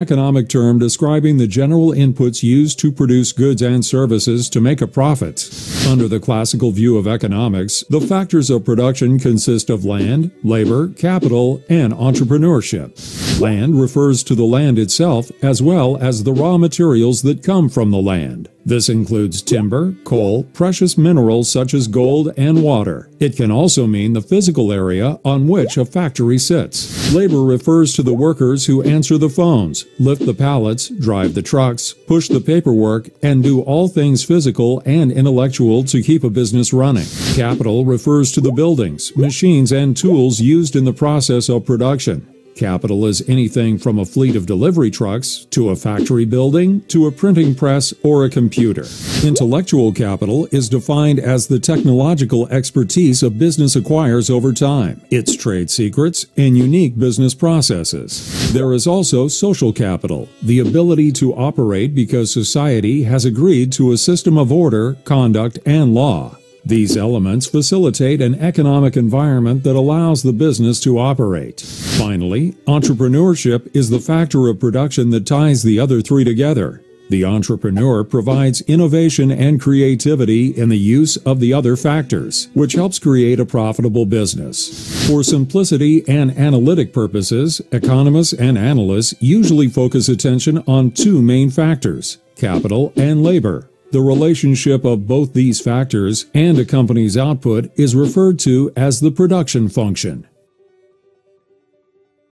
economic term describing the general inputs used to produce goods and services to make a profit. Under the classical view of economics, the factors of production consist of land, labor, capital, and entrepreneurship. Land refers to the land itself as well as the raw materials that come from the land. This includes timber, coal, precious minerals such as gold, and water. It can also mean the physical area on which a factory sits. Labor refers to the workers who answer the phones, lift the pallets, drive the trucks, push the paperwork, and do all things physical and intellectual to keep a business running. Capital refers to the buildings, machines, and tools used in the process of production. Capital is anything from a fleet of delivery trucks to a factory building to a printing press or a computer. Intellectual capital is defined as the technological expertise a business acquires over time, its trade secrets, and unique business processes. There is also social capital, the ability to operate because society has agreed to a system of order, conduct, and law. These elements facilitate an economic environment that allows the business to operate. Finally, entrepreneurship is the factor of production that ties the other three together. The entrepreneur provides innovation and creativity in the use of the other factors, which helps create a profitable business. For simplicity and analytic purposes, economists and analysts usually focus attention on two main factors capital and labor. The relationship of both these factors and a company's output is referred to as the production function.